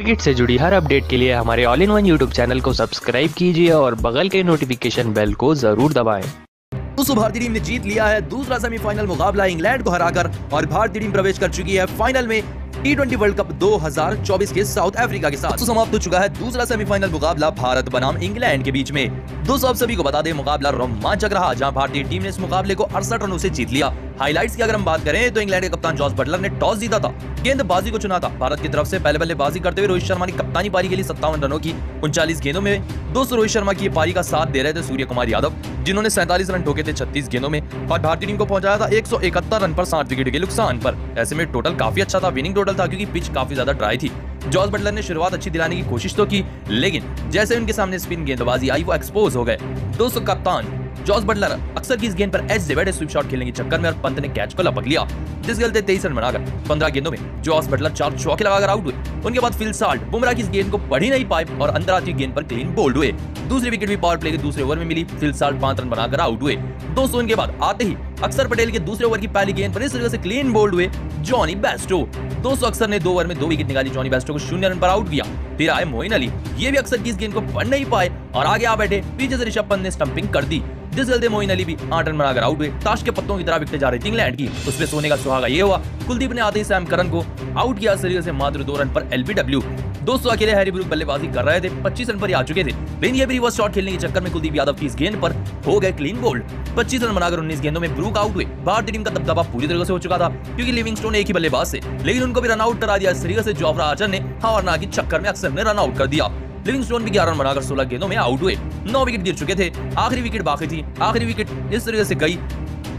Cricket से जुड़ी हर update के लिए हमारे all in one YouTube channel को सब्सक्राइब कीजिए और बगल के नोटिफिकेशन बेल को ज़रूर दबाएँ। दोस्तों भारतीय टीम ने जीत लिया है दूसरा सेमीफाइनल मुकाबला इंग्लैंड को हराकर और भारतीय टीम प्रवेश कर चुकी है फाइनल में टी ट्वेंटी वर्ल्ड कप 2024 के साउथ अफ्रीका के साथ। तो समाप्त हो चुका है दूसरा सेमीफाइनल मुकाबला भारत बनाम इंग्लैंड के बीच में। दोस्तों आप सभी को बता दें मुकाबला रोमांचक रहा जहाँ भारतीय टीम ने इस मुकाबले को अड़सठ रनों से जीत लिया। हाइलाइट्स की अगर हम बात करें तो इंग्लैंड के कप्तान जॉर्ज बटलर ने टॉस जीता था, गेंदबाजी को चुना था। भारत की तरफ़ से पहले बल्लेबाजी करते हुए रोहित शर्मा ने कप्तानी पारी के लिए सत्तावन रनों की उनचालीस गेंदों में दोस्तों रोहित शर्मा की पारी का साथ दे रहे थे सूर्य कुमार यादव, जिन्होंने सैंतालीस रन ठोके थे छत्तीस गेंदों में। और भारतीय टीम को पहुँचाया था एक सौ इकहत्तर रन पर साठ विकेट के नुकसान पर। ऐसे में टोटल काफ़ी अच्छा था विनिंग टोटल था, क्योंकि पिच काफ़ी ज़्यादा ड्राई थी। जॉर्ज बटलर ने शुरुआत अच्छी दिलाने की कोशिश तो की, लेकिन जैसे उनके सामने स्पिन गेंदबाजी आई, वो एक्सपोज हो गए। दोस्तों कप्तान जॉर्ज बटलर अक्सर की इस गेंद पर एच से स्विप शॉट खेलने के चक्कर में और पंत ने कैच को लपक लिया। जिस गलते तेईस रन बनाकर पंद्रह गेंदों में जॉर्ज बटलर चार चौके लगाकर आउट हुए। उनके बाद फिल साल्ट बुमराह की इस गेंद को पढ़ नहीं पाए और आती गेंद पर क्लीन बोल्ड हुए। दूसरी विकेट भी पावर प्ले के दूसरे ओवर में मिली। फिल साल्ट पाँच रन बनाकर आउट हुए। दोस्तों इनके बाद आते ही अक्सर पटेल के दूसरे ओवर की पहली गेंद पर इस तरह से क्लीन बोल्ड हुए जॉनी बेस्टो। दोस्तों अक्सर ने दो ओवर में दो विकेट निकाली। जॉनी बेस्टो को शून्य रन पर आउट किया। फिर आए मोइन अली। ये भी अक्सर की इस गेंद को पढ़ नहीं पाए और आगे आ बैठे पीछे से ऋषभ पंत ने स्टंपिंग कर दी। जिस चलते मोइन अली भी आठ रन बनाकर आउट हुए। ताश के पत्तों की तरह बिकते जा रही थी इंग्लैंड की। उसमें सोने का सुहागा ये हुआ। कुलदीप ने आते ही सैम करन को आउट किया। शरीर से मात्र दो रन पर एलबीडब्ल्यू। दोस्तों, अकेले हैरी ब्रूक बल्लेबाजी कर रहे थे। 25 रन पर आ चुके थे। लेकिन ये भी रिवर्स शॉट खेलने के चक्कर में कुलदीप यादव की इस गेंद पर हो गए क्लीन बोल्ड 25 रन बनाकर 19 गेंदों में ब्रूक आउट हुए। भारतीय टीम का दबदबा पूरी तरह से हो चुका था, क्योंकि लिविंगस्टोन एक ही बल्लेबाज से लेकिन उनको भी रनआउट करा दिया। इस तरीके से जोफ्रा आचर ने हारना के चक्कर में अक्सर ने रनआउट कर दिया। लिविंगस्टोन भी ग्यारह बनाकर सोलह गेंदों में आउट हुए। नौ विकेट गिर चुके थे। आखिरी विकेट बाकी थी। आखिरी विकेट इस तरीके से गई।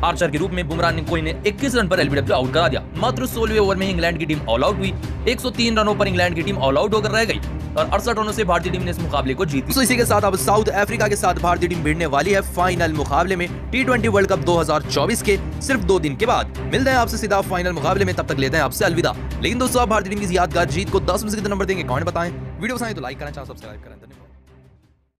आर्चर के रूप में बुमराह ने कोई ने 21 रन पर एलबीडब्ल्यू आउट करा दिया। मात्र सोलहवें ओवर में इंग्लैंड की टीम ऑल आउट हुई। 103 रनों पर इंग्लैंड की टीम ऑल आउट होकर रह गई। और अड़सठ रनों से भारतीय टीम ने इस मुकाबले को जीती। तो इसी के साथ अब साउथ अफ्रीका के साथ भारतीय टीम भिड़ने वाली है फाइनल मुकाबले में टी वर्ल्ड कप 2024 के सिर्फ़ दो दिन के बाद। मिलते हैं आपसे सीधा फाइनल मुकाबले में, तब तक लेते हैं आपसे अलविदा। लेकिन दोस्तों, आप भारतीय टीम की यादगार जीत को दस में से कितने नंबर देंगे कमेंट बताएँ। वीडियो पसंद तो लाइक करना चाहे सब्सक्राइब करें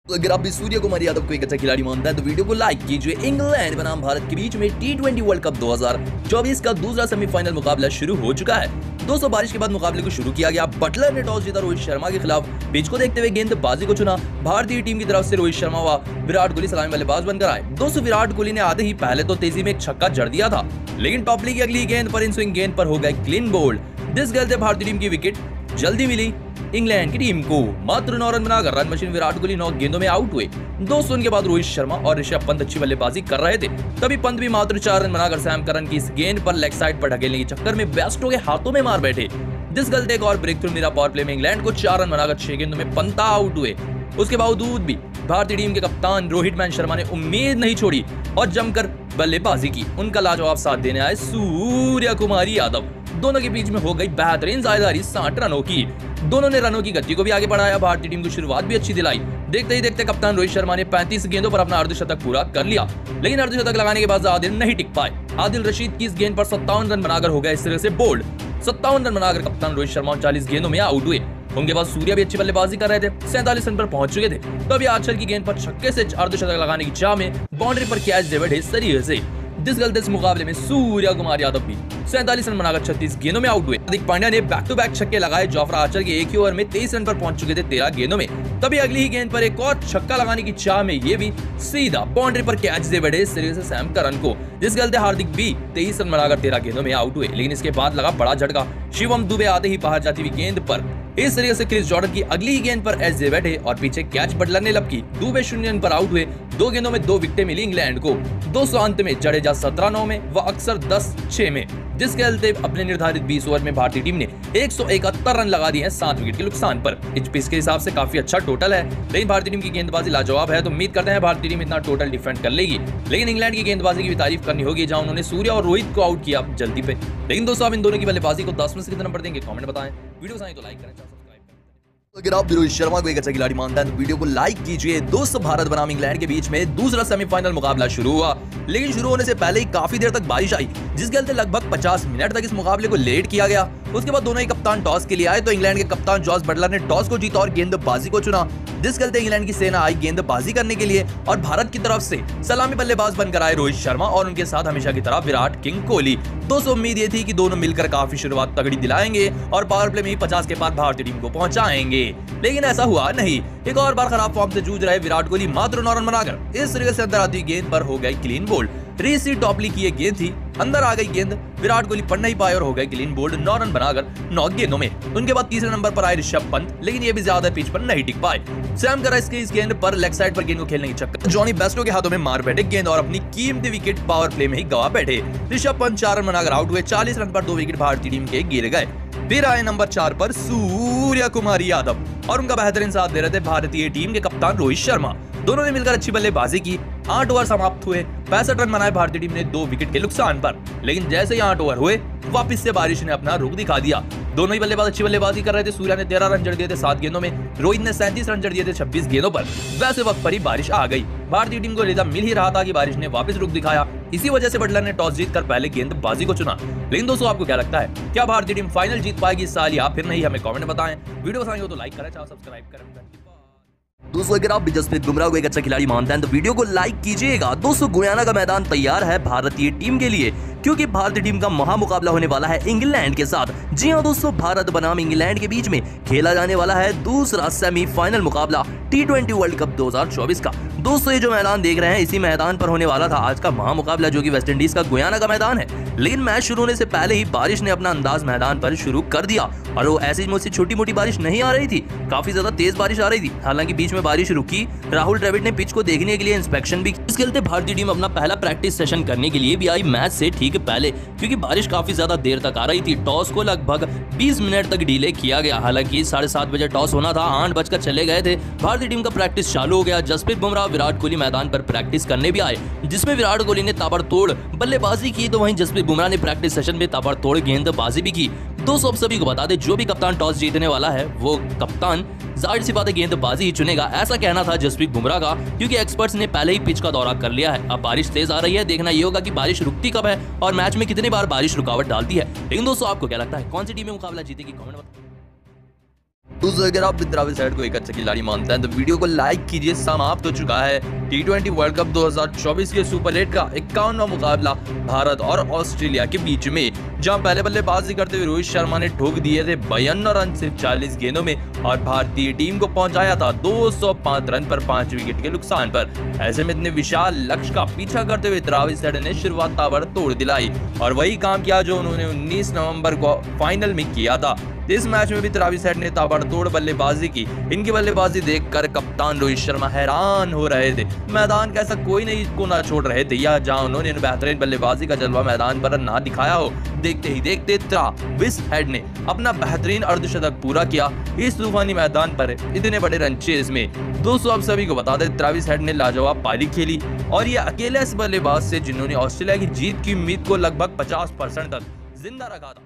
तो अगर आप भी सूर्य कुमार यादव को एक अच्छा खिलाड़ी मानता है तो वीडियो को लाइक कीजिए। इंग्लैंड बनाम भारत के बीच में टी ट्वेंटी वर्ल्ड कप 2024 का दूसरा सेमीफाइनल मुकाबला शुरू हो चुका है। दोस्तों बारिश के बाद मुकाबले को शुरू किया गया। बटलर ने टॉस जीता रोहित शर्मा के खिलाफ। बीच को देखते हुए गेंदबाजी को चुना। भारतीय टीम की तरफ़ से रोहित शर्मा व विराट कोहली सलामी बल्लेबाज बनकर आए। दोस्तों विराट कोहली ने आधे ही पहले तो तेज़ी में एक छक्का जड़ दिया था। लेकिन टॉपली की अगली गेंद पर इन स्विंग गेंद पर हो गए क्लीन बोल्ड। जिस गलते भारतीय टीम की विकेट जल्दी मिली। इंग्लैंड की टीम को। मात्र नौ रन बनाकर रन मशीन विराट कोहली नौ गेंदों में आउट हुए। दो सौ के बाद रोहित शर्मा और ऋषभ पंत अच्छी बल्लेबाजी कर रहे थे। तभी पंत भी मात्र चार रन बनाकर सैम करन की इस गेंद पर लेग साइड पर ढकेलने के चक्कर में बेस्टो के हाथों में मार बैठे। जिस गलते एक और ब्रेक थ्रू मेरा पावर प्ले में इंग्लैंड को चार रन बनाकर छह गेंदों में पंता आउट हुए। उसके बावजूद भी भारतीय टीम के कप्तान रोहित मैन शर्मा ने उम्मीद नहीं छोड़ी और जमकर बल्लेबाजी की। उनका लाजवाब साथ देने आए सूर्य कुमारी यादव। दोनों के बीच में हो गई बेहतरीन जायदारी साठ रनों की। दोनों ने रनों की गति को भी आगे बढ़ाया। भारतीय टीम की शुरुआत भी अच्छी दिलाई। देखते ही देखते कप्तान रोहित शर्मा ने 35 गेंदों पर अपना अर्धशतक पूरा कर लिया। लेकिन अर्धशतक लगाने के बाद आदिल नहीं टिक पाए। आदिल रशीद की इस गेंद पर सत्तावन रन बनाकर हो गया इस तरह से बोल्ड। सत्तावन रन बनाकर कप्तान रोहित शर्मा चालीस गेंदों में आउट हुए। उनके बाद सूर्य भी अच्छी बल्लेबाजी कर रहे थे। सैंतालीस रन पर पहुँच चुके थे। तभी आचल की गेंद पर छक्के से अर्धशतक लगाने की चाह में बाउंड्री पर कैच दे बैठे सरिये से। जिस गलत इस मुकाबले में सूर्य कुमार यादव भी। सैंतालीस रन बनाकर छत्तीस गेंदों में आउट हुए। हार्दिक पांड्या ने बैक टू बैक छक्के लगाए। जोफ्रा आर्चर के एक ही ओवर में तेईस रन पर पहुँच चुके थे तेरह गेंदों में। तभी अगली ही गेंद पर एक और छक्का लगाने की चाह में ये भी सीधा बाउंड्री पर कैच दे बैठे से सैम करन को। जिस गलते हार्दिक भी तेईस रन बनाकर तेरह गेंदों में आउट हुए, लेकिन इसके बाद लगा बड़ा झटका। शिवम दुबे आते ही बाहर जाती हुई गेंद पर। इस तरीके से क्रिस जॉर्डन की अगली गेंद पर एस बैठे और पीछे कैच बटलर ने लब की दुबे शून्य रन पर आउट हुए। दो गेंदों में दो विकेटें मिली इंग्लैंड को। दो सौ अंत में जडेजा सत्रह नौ में व अक्सर दस छह में। जिसके चलते अपने निर्धारित 20 ओवर में भारतीय टीम ने एक रन लगा दिए हैं सात विकेट के नुकसान पर। पिच के हिसाब से काफ़ी अच्छा टोटल है। लेकिन भारतीय टीम की गेंदबाजी लाजवाब है तो उम्मीद करते हैं भारतीय टीम इतना टोटल डिफेंड कर लेगी। लेकिन इंग्लैंड की गेंदबाजी की भी तारीफ़ करनी होगी, जहाँ उन्होंने सूर्य और रोहित को आउट किया जल्दी पे। लेकिन दोस्तों आप इन दोनों की बल्लेबाजी को दस में से कितना नंबर देंगे? कॉमेंट बताएँ। वीडियो तो लाइक करें अगर आप विरोहित शर्मा को एक अच्छा खिलाड़ी मानते हैं तो वीडियो को लाइक कीजिए। दोस्त भारत बनाम इंग्लैंड के बीच में दूसरा सेमीफाइनल मुकाबला शुरू हुआ। लेकिन शुरू होने से पहले ही काफ़ी देर तक बारिश आई, जिसके चलते लगभग 50 मिनट तक इस मुकाबले को लेट किया गया। उसके बाद दोनों ही कप्तान टॉस के लिए आए तो इंग्लैंड के कप्तान जॉस बटलर ने टॉस को जीता और गेंदबाजी को चुना। जिस चलते इंग्लैंड की सेना आई गेंदबाजी करने के लिए और भारत की तरफ़ से सलामी बल्लेबाज बनकर आए रोहित शर्मा और उनके साथ हमेशा की तरह विराट किंग कोहली। दोस्तों उम्मीद ये थी कि दोनों मिलकर काफ़ी शुरुआत तगड़ी दिलाएँगे और पावर प्ले में ही पचास के बाद भारतीय टीम को पहुंचाएँगे। लेकिन ऐसा हुआ नहीं। एक और बार खराब फॉर्म से जूझ रहे विराट कोहली मात्र नौ रन बनाकर इस तरीके से आती गेंद पर हो गई क्लीन बोल्ड रीसी टॉपली की एक गेंद थी। अंदर आ गई गेंद। विराट कोहली पढ़ नहीं पाए और हो गए क्लीन बोल्ड नौ रन बनाकर नौ गेंदों में। उनके बाद तीसरे नंबर पर आए ऋषभ पंत, लेकिन ये भी ज़्यादा पिच पर नहीं टिक पाए। सैम करा इसके इस गेंद पर लेग साइड पर गेंद को खेलने की चक्कर। जॉनी बेस्टो के हाथों में मार बैठे गेंद और अपनी कीमती विकेट पावर प्ले में ही गवा बैठे। ऋषभ पंत चार रन बनाकर आउट हुए। चालीस रन पर दो विकेट भारतीय टीम के गिर गए। फिर आए नंबर चार पर सूर्य कुमार यादव। और उनका बेहतरीन साथ दे रहे थे भारतीय टीम के कप्तान रोहित शर्मा। दोनों ने मिलकर अच्छी बल्लेबाजी की। आठ ओवर समाप्त हुए। पैंसठ रन बनाए भारतीय टीम ने दो विकेट के नुकसान पर। लेकिन जैसे ही आठ ओवर हुए, वापिस से बारिश ने अपना रुख दिखा दिया। दोनों ही बल्लेबाज अच्छी बल्लेबाजी कर रहे थे। सूर्या ने तेरह रन जड़ दिए थे सात गेंदों में। रोहित ने सैंतीस रन जड़ दिए थे छब्बीस गेंदों पर। वैसे वक्त पर ही बारिश आ गई। भारतीय टीम को रिदम मिल ही रहा था कि बारिश ने वापस रुख दिखाया। इसी वजह से बटलर ने टॉस जीत कर पहले गेंदबाजी को चुना। लेकिन दोस्तों, आपको क्या लगता है, क्या भारतीय टीम फाइनल जीत पाएगी? इस साल या फिर नहीं, हमें कॉमेंट बताएँ। वीडियो पसंद हो तो लाइक करें सब्सक्राइब करें। दोस्तों, अगर आप भी जसप्रीत बुमराह को एक अच्छा खिलाड़ी मानते हैं तो वीडियो को लाइक कीजिएगा। दोस्तों, गुयाना का मैदान तैयार है, भारतीय टीम के लिए। क्योंकि भारतीय टीम का महामुकाबला होने वाला है इंग्लैंड के साथ। जी हाँ दोस्तों, भारत बनाम इंग्लैंड के बीच में खेला जाने वाला है दूसरा सेमीफाइनल मुकाबला टी वर्ल्ड कप 2024 का। दोस्तों, ये जो मैदान देख रहे हैं, इसी मैदान पर होने वाला था आज का महामुकाबला, जो कि वेस्टइंडीज का गुयाना का मैदान है। लेकिन मैच शुरू होने से पहले ही बारिश ने अपना अंदाज मैदान पर शुरू कर दिया। और वो ऐसी मुझसे छोटी मोटी बारिश नहीं आ रही थी, काफ़ी ज़्यादा तेज बारिश आ रही थी। हालाँकि बीच में बारिश रुकी। राहुल द्रविड ने पिच को देखने के लिए इंस्पेक्शन भी इसके चलते भारतीय टीम अपना पहला प्रैक्टिस सेशन करने के लिए भी आई मैच से ठीक पहले, क्योंकि बारिश काफ़ी ज़्यादा देर तक आ रही थी। टॉस को लगभग 20 मिनट तक डिले किया गया। हालाँकि साढ़े सात बजे टॉस होना था, आठ बजकर चले गए थे। भारतीय टीम का प्रैक्टिस चालू हो गया। जसप्रीत बुमराह, विराट कोहली मैदान पर प्रैक्टिस करने भी आए, जिसमें विराट कोहली ने ताबड़तोड़ बल्लेबाजी की। तो वहीं जसप्रीत बुमराह ने प्रैक्टिस सेशन में ताबड़तोड़ गेंदबाजी भी की। दोस्तों आप सभी को बता दे, जो भी कप्तान टॉस जीतने वाला है, वो कप्तान ज़ाहिर सी बात है गेंदबाजी ही चुनेगा। ऐसा कहना था जसप्रीत बुमराह का, क्योंकि एक्सपर्ट्स ने पहले ही पिच का दौरा कर लिया है। अब बारिश तेज आ रही है, देखना ये होगा कि बारिश रुकती कब है और मैच में कितनी बार बारिश रुकावट डालती है। लेकिन दोस्तों, आपको क्या लगता है, कौन सी टीम में मुकाबला जीतेगी? कॉमेंट बताओ दोस्तों अगर आप द्राविड साइड को एक अच्छा खिलाड़ी मानते हैं तो वीडियो को लाइक कीजिए। समाप्त हो चुका है टी ट्वेंटी वर्ल्ड कप 2024 के सुपर एट का इक्यावनवा मुकाबला भारत और ऑस्ट्रेलिया के बीच में, जहाँ पहले बल्लेबाजी करते हुए रोहित शर्मा ने ठोक दिए थे बयानवे रन सिर्फ़ 40 गेंदों में और भारतीय टीम को पहुँचाया था 205 रन पर पाँच विकेट के नुकसान पर। ऐसे में इतने विशाल लक्ष्य का पीछा करते हुए द्राविड ने शुरुआत ताबड़ तोड़ दिलाई और वही काम किया जो उन्होंने उन्नीस नवंबर को फाइनल में किया था। इस मैच में भी त्रावी सेट ने ताबड़तोड़ बल्लेबाजी की। इनकी बल्लेबाजी देखकर कप्तान रोहित शर्मा हैरान हो रहे थे। मैदान का ऐसा कोई नहीं को ना छोड़ रहे थे, या जहाँ उन्होंने बेहतरीन बल्लेबाजी का जलवा मैदान पर ना दिखाया हो। देखते ही देखते त्राविस हेड ने अपना बेहतरीन अर्धशतक पूरा किया। इस तूफानी मैदान पर इतने बड़े रन चेज में। दोस्तों, आप सभी को बता दें त्राविस हेड ने लाजवाब पारी खेली। और ये अकेले इस बल्लेबाज से जिन्होंने ऑस्ट्रेलिया की जीत की उम्मीद को लगभग पचास परसेंट तक ज़िंदा रखा था।